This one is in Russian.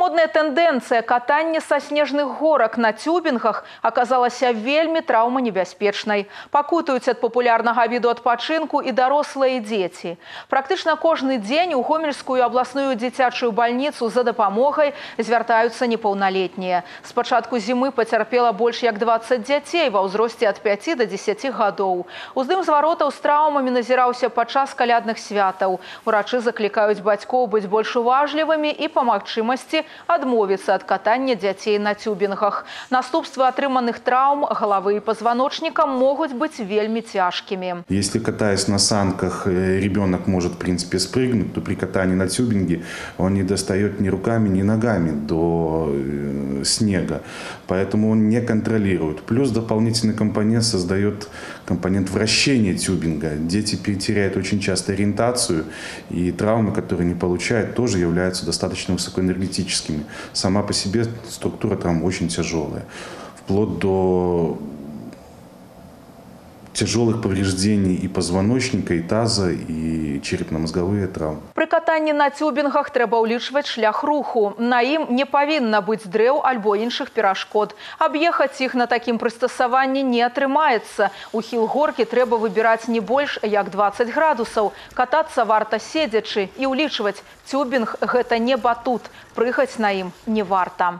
Модная тэндэнцыя катання са снежных горак на цюбінгах аказалася вельмі траўманебяспечнай. Пакутаюць ад папулярнага віду адпачынку і дарослыя дзеці. Практычна кожны дзень у гомельскую абласную дзіцячую бальніцу за дапамогай звяртаюцца непаўналетнія. З пачатку зімы пацярпела больш як 20 дзяцей ва ўзросце ад 5 до 10 гадоў. Уздым зваротаў з траўмамі назіраўся падчас калядных святаў. Урачы заклікаюць бацькоў быць больш уважлівымі і па магчымасці адмовіцца ад катання дзяцей на цюбінгах. Наступствы атрыманых траўм галавы і пазваночніка могуць быць вельмі цяжкімі. Если катаясь на санках, э, ребенок может, в принципе, спрыгнуть, то при катании на тюбинге он не достает ни руками, ни ногами до э, снега. Поэтому он не контролирует. Плюс дополнительный компонент создает компонент вращения тюбинга. Дети теряют очень часто ориентацию, и травмы, которые они получают, тоже являются достаточно высокоэнергетическими. Сама по себе структура травм очень тяжелая. Вплоть до тяжелых повреждений и позвоночника, и таза, и черепно-мозговые травмы. Пры катанні на цюбінгах трэба ўлічваць шлях руху. На ім не павінна быць дрэў альбо іншых перашкод. Аб'ехаць іх на такім прыстасаванні не атрымаецца. Ухіл горкі трэба выбіраць не больш як 20 градусаў. Катацца варта седзячы і ўлічваць. Цюбінг гэта не батут. Прыхаць на ім не варта.